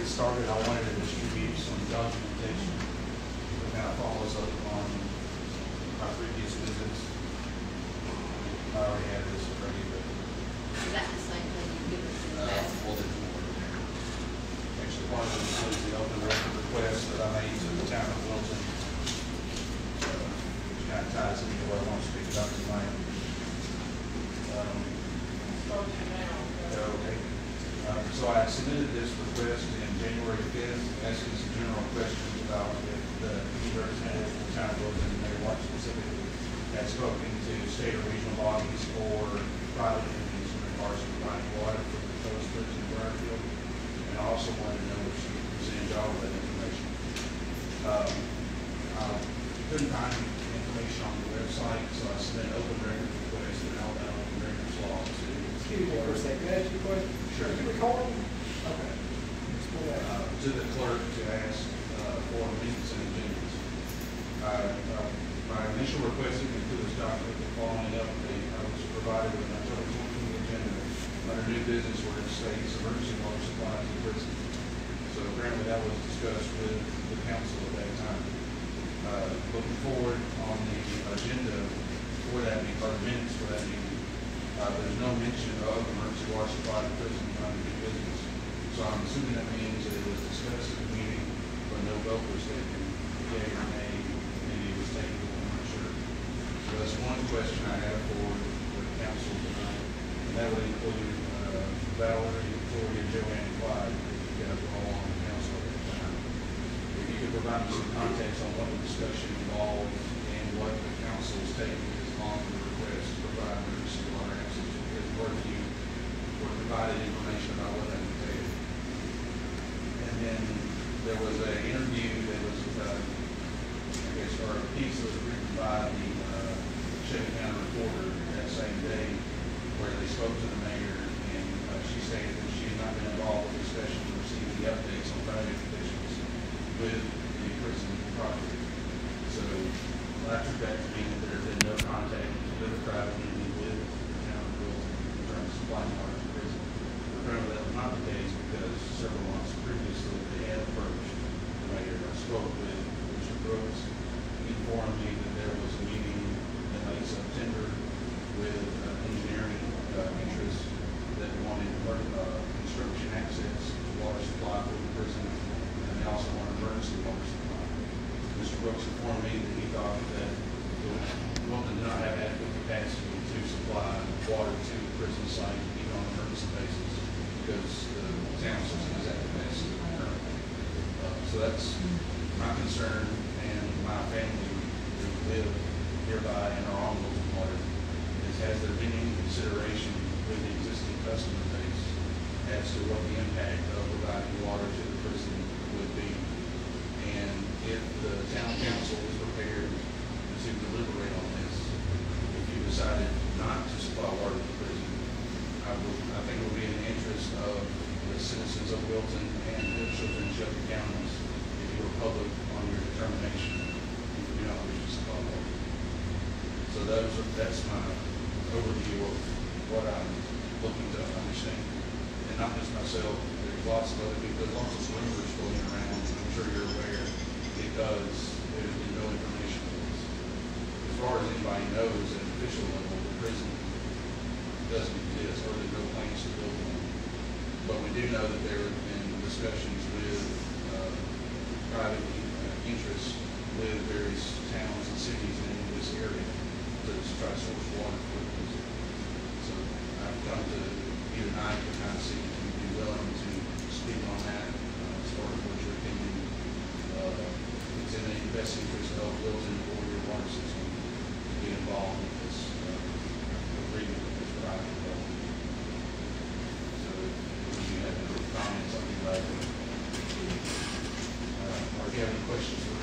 before I get started, I wanted to distribute some documentation that kind of follows up on my previous visits. I already had this already, but Is that the same thing you give us in the Uh, past? well, there's more. Actually, part of them includes the open record request that I made to the town of Wilton. Uh, Which kind of ties into what I want to speak about tonight. Um, Okay. Um, So I submitted this request in Fifth, asking some general questions about if the representative from the town of Wilton, Mayor White specifically, had spoken to state or regional bodies or private entities in regards to providing water for the coast prison in Brierfield. And I also wanted to know if she could present with that information. Um, I couldn't find the information on the website, so I submitted open record request in Alabama Open Records Law to. Excuse me for a second, can I ask you a question? Sure. Is it recording? Okay. Let's go back. uh, to the clerk to ask uh, for minutes and agendas. Uh, uh, My initial request to include this document, the following update, I was provided with an October 14 agenda under new business where it states emergency water supply to prison. So apparently that was discussed with the council at that time. Uh, Looking forward on the agenda for that, meeting, or minutes for that meeting, uh, there's no mention of emergency water supply to prison under. So I'm assuming that means that it was discussed at the meeting, but no vote was taken, yea or nay, maybe it was taken, I'm not sure. So that's one question I have for the council tonight, and that would include uh, Valerie, Victoria, Joanne, Clyde, if you guys were all on the council at that time. If you could provide me some context on what the discussion involved and what the council's take is on the request to provide emergency water access, because both of you were provided information about what that. And then there was an interview that was, uh, I guess, or a piece that was written by the, uh, Shelby County reporter that same day, where they spoke to the mayor, and, uh, she stated that she had not been involved with discussions or receiving the updates on private conditions with the prison project. So I took that to mean that there had been no contact with the private entity with the town of Wilton in terms of supplying water to prison. Apparently that was not the case because several months previously, they had approached the mayor, I spoke with Mr. Brooks. He informed me that there was a meeting in late September with uh, engineering uh, interests that wanted uh, construction access to water supply for the prison, and they also wanted emergency water supply. Mr. Brooks informed me that he thought that Wilton did not have adequate capacity to supply water to the prison site, even on an emergency basis, because the town system is at capacity currently. Uh, So that's my concern, and my family who live nearby and are on Wilton Water, is has there been any consideration with the existing customer base as to what the impact of providing water to the prison would be? And if the town council is prepared to deliberate on this, if you decided not to supply water to the prison, I would, I think it would be in the interest of the citizens of Wilton and the children in Shelby counties if you were public on your determination, you do not wish to supply water. So those are, that's my overview of what I'm looking to understand. Not just myself, there's lots of other people, there's lots of rumors floating around, I'm sure you're aware, because there's been no information. As far as anybody knows, at an official level, the prison doesn't exist, or there's no plans to build one. But we do know that there have been discussions with, uh, private interests with various towns and cities in this area to try to source water for the prison. So I've come to you tonight to kind of see if you'd be willing to speak on that, uh, as far as what your opinion, uh, is in the best interest of Wilton or your water system to be involved in this, uh, agreement with this private development. So if you have any comments, glad to. Uh, or if you have any questions for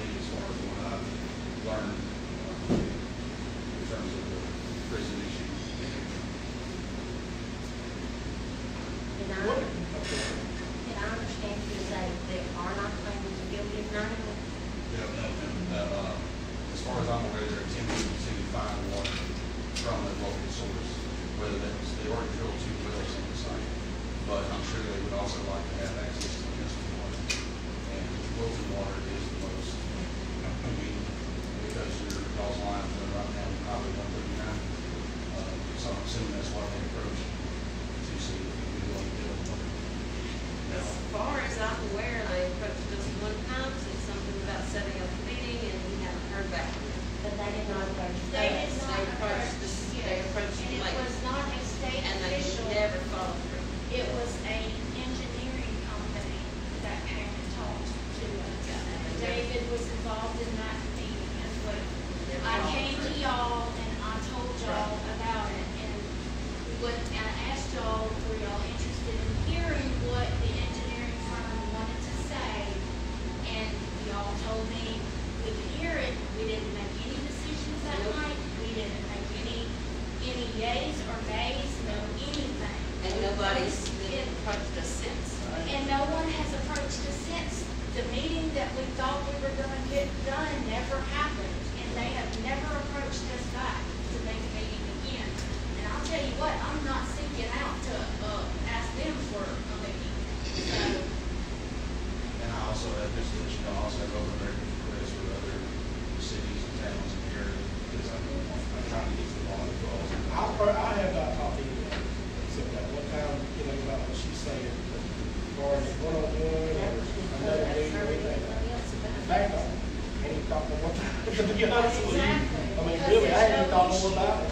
to be honest with you. I mean, really, I hadn't thought more about it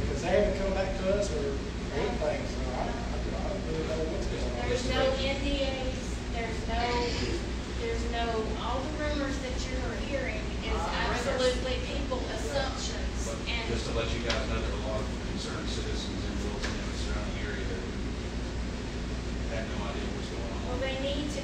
because they haven't come back to us or anything. So I, I don't really know what's going on. There's no NDAs. There's no. There's no. All the rumors that you're hearing is uh, absolutely people assumptions. And just to let you guys know, there are a lot of concerned citizens in Wilton and the surrounding area that have no idea what's going on. Well, they need to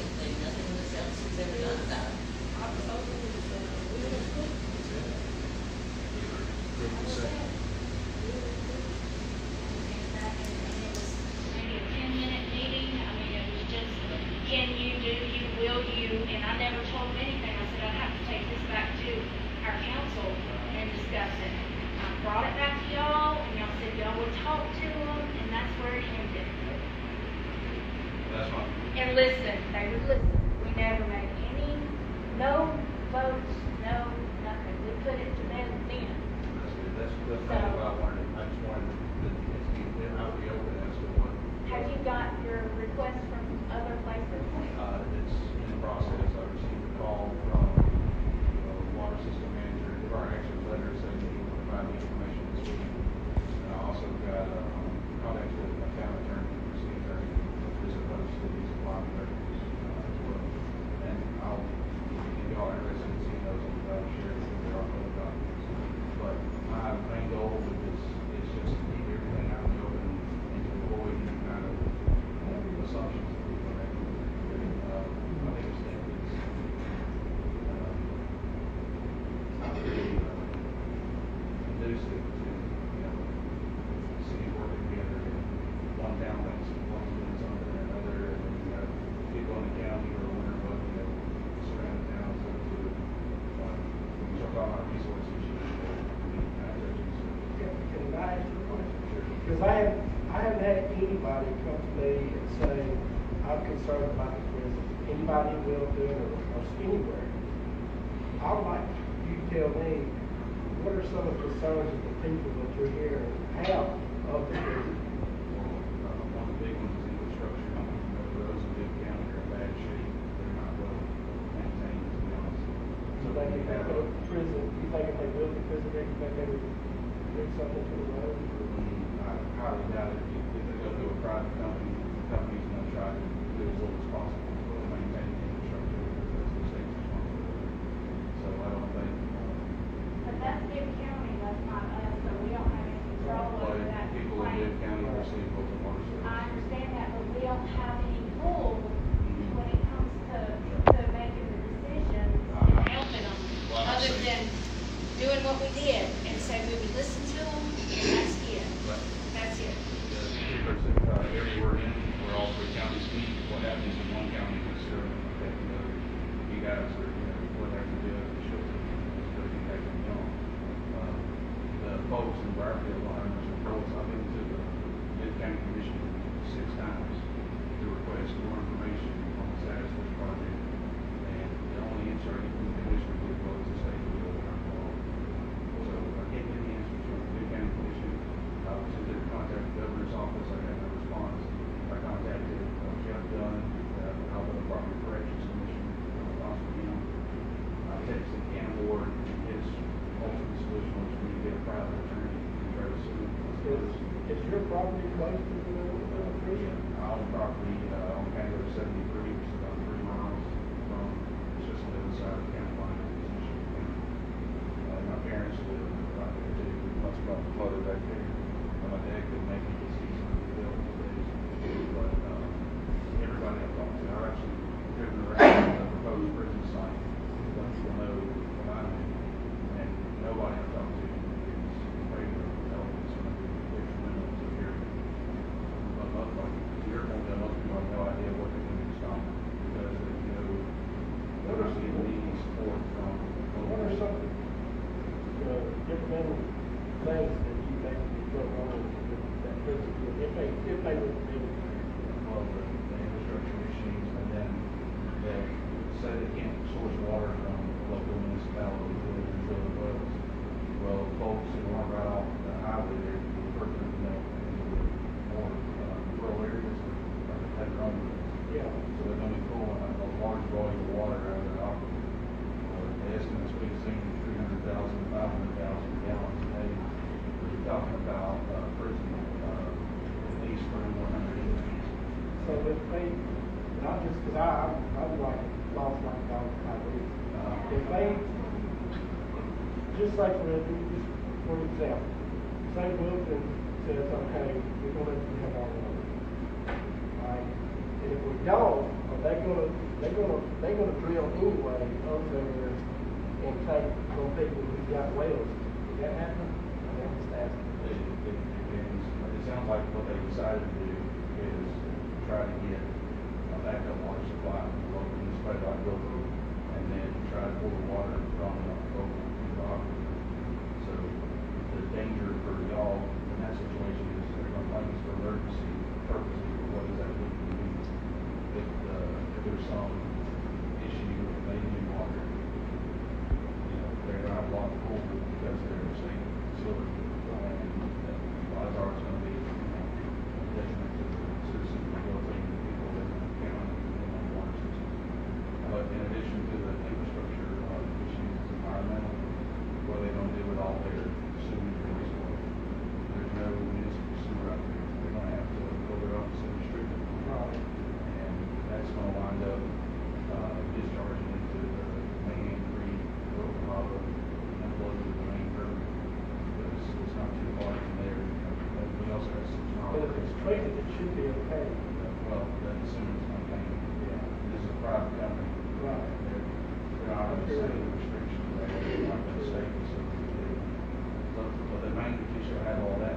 Because I have, I haven't had anybody come to me and say, I'm concerned about the prison. Anybody will do it or, or anywhere. I would like you to tell me, what are some of the concerns of the people that you're hearing have of the prison? Like if they go to prison, you think if they go the prison, they could make every, do something to the road? probably know that could make it with water. example, Frank Wilson says, okay, we're going to let you have all of it. Right? And if we don't, they're going to they going to they going to drill anyway up there and take from people who've got wells. Did that happen? I'm just asking. It, it, it, it sounds like what they decided to do is try to get a backup water supply from the local municipality, and then try to pull the water from the local danger for y'all in that situation is they're going to for emergency purposes, what does that mean? If, uh, if there's some rated, it should be okay. Well, the consumer's complaining. Yeah. This is a private company. Right. They're, they're the same restrictions, they're not the same. But, but the main issue I have all that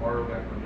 Marta got permission